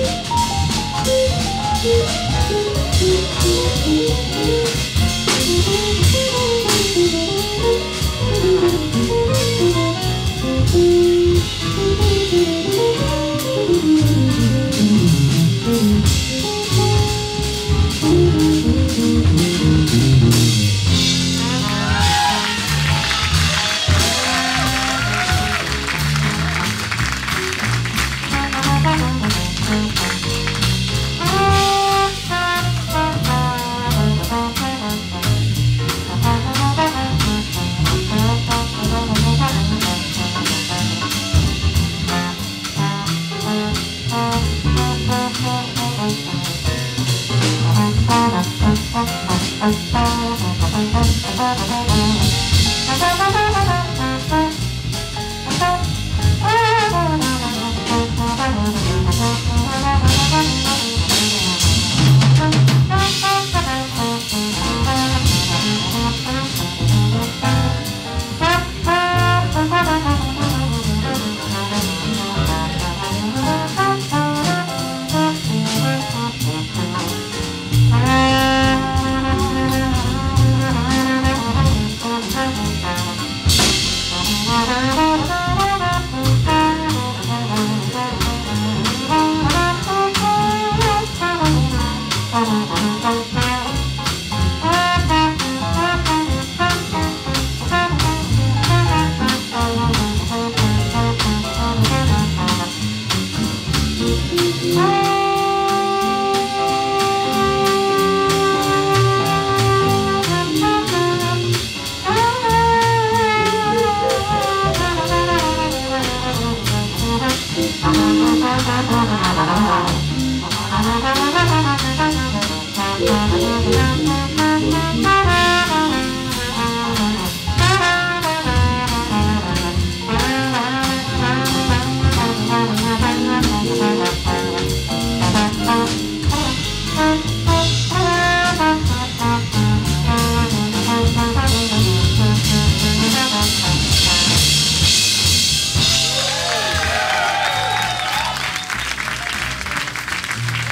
Thank you. Thank you. no,